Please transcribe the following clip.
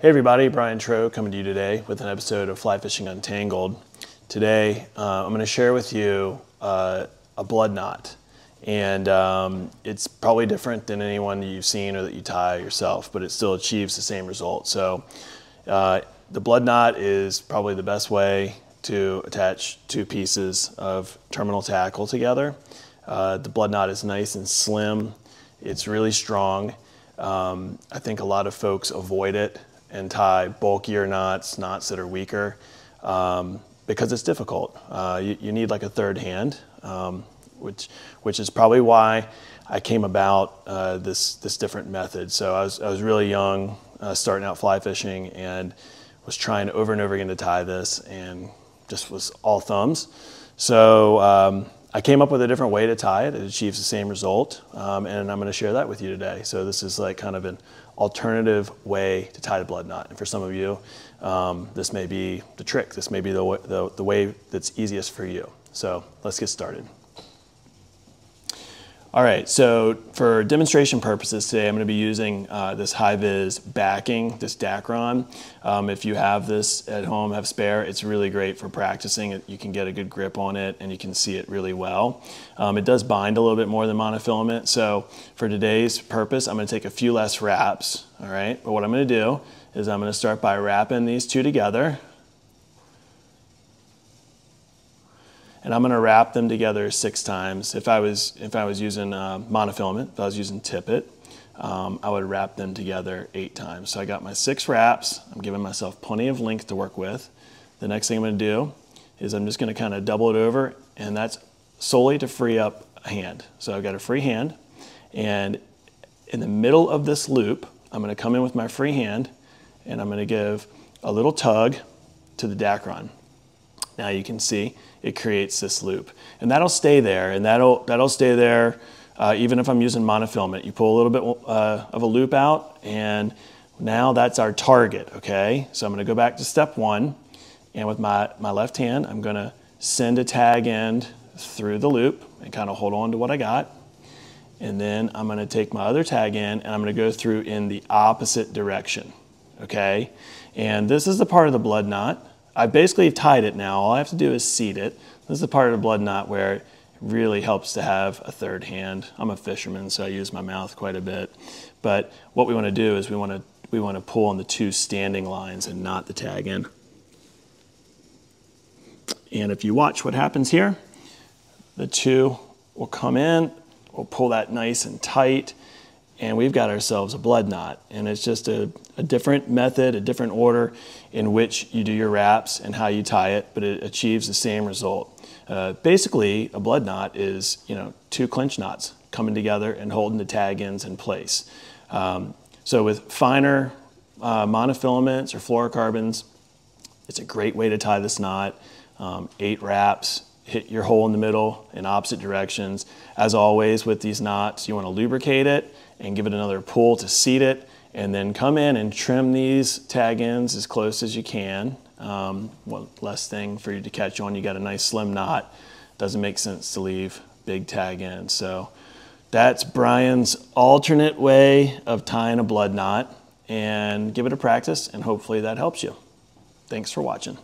Hey everybody, Brian Trow coming to you today with an episode of Fly Fishing Untangled. Today uh, I'm going to share with you uh, a blood knot and um, it's probably different than anyone that you've seen or that you tie yourself, but it still achieves the same result. So uh, the blood knot is probably the best way to attach two pieces of terminal tackle together. Uh, the blood knot is nice and slim. It's really strong. Um, I think a lot of folks avoid it and tie bulkier knots, knots that are weaker, um, because it's difficult. Uh, you, you, need like a third hand, um, which, which is probably why I came about uh, this, this different method. So I was, I was really young, uh, starting out fly fishing, and was trying over and over again to tie this, and just was all thumbs. So um, I came up with a different way to tie it. It achieves the same result, um, and I'm going to share that with you today. So this is like kind of an alternative way to tie the blood knot. And for some of you, um, this may be the trick. This may be the, the, the way that's easiest for you. So let's get started. All right, so for demonstration purposes today, I'm going to be using uh, this high-vis backing, this Dacron. Um, if you have this at home, have spare, it's really great for practicing. You can get a good grip on it and you can see it really well. Um, it does bind a little bit more than monofilament, so for today's purpose, I'm going to take a few less wraps, all right? But what I'm going to do is I'm going to start by wrapping these two together. And I'm going to wrap them together six times. If I was if I was using uh, monofilament, if I was using tippet, um, I would wrap them together eight times. So I got my six wraps. I'm giving myself plenty of length to work with. The next thing I'm going to do is I'm just going to kind of double it over, and that's solely to free up a hand. So I've got a free hand, and in the middle of this loop, I'm going to come in with my free hand, and I'm going to give a little tug to the Dacron. Now you can see it creates this loop. And that'll stay there, and that'll, that'll stay there uh, even if I'm using monofilament. You pull a little bit uh, of a loop out, and now that's our target, okay? So I'm gonna go back to step one, and with my, my left hand, I'm gonna send a tag end through the loop and kind of hold on to what I got. And then I'm gonna take my other tag end and I'm gonna go through in the opposite direction, okay? And this is the part of the blood knot I basically tied it now. All I have to do is seat it. This is the part of the blood knot where it really helps to have a third hand. I'm a fisherman, so I use my mouth quite a bit. But what we want to do is we want to we want to pull on the two standing lines and not the tag end. And if you watch what happens here, the two will come in, we'll pull that nice and tight, and we've got ourselves a blood knot. And it's just a, a, different method, a different order in which you do your wraps and how you tie it, but it achieves the same result. Uh, basically, a blood knot is you know two clinch knots coming together and holding the tag ends in place. Um, so with finer uh, monofilaments or fluorocarbons, it's a great way to tie this knot. Um, eight wraps, hit your hole in the middle in opposite directions. As always with these knots, you want to lubricate it and give it another pull to seat it and then come in and trim these tag ends as close as you can. Um, one less thing for you to catch on, you got a nice slim knot. Doesn't make sense to leave big tag ends. So that's Brian's alternate way of tying a blood knot and give it a practice and hopefully that helps you. Thanks for watching.